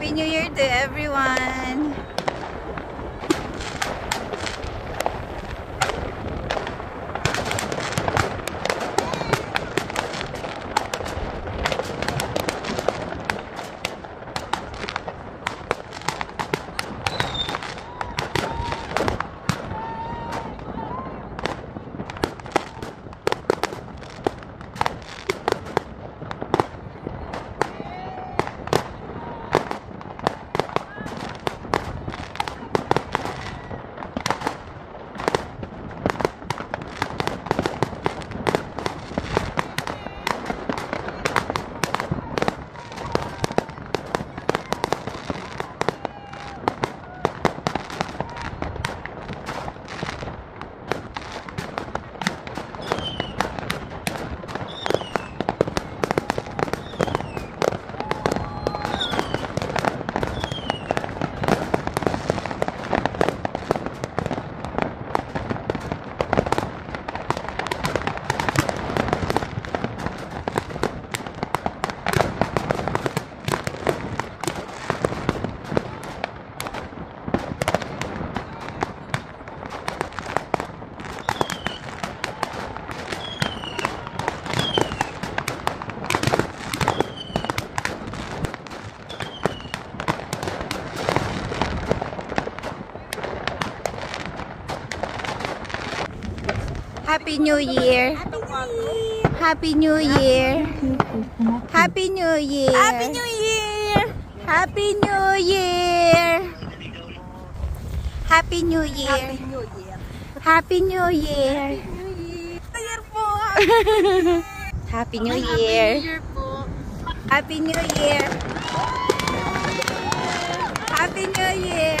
Happy New Year to everyone! Happy New Year! Happy New Year! Happy New Year! Happy New Year! Happy New Year! Happy New Year! Happy New Year! Happy New Year! New Year! Happy New Year! Happy New Year! Happy New Year!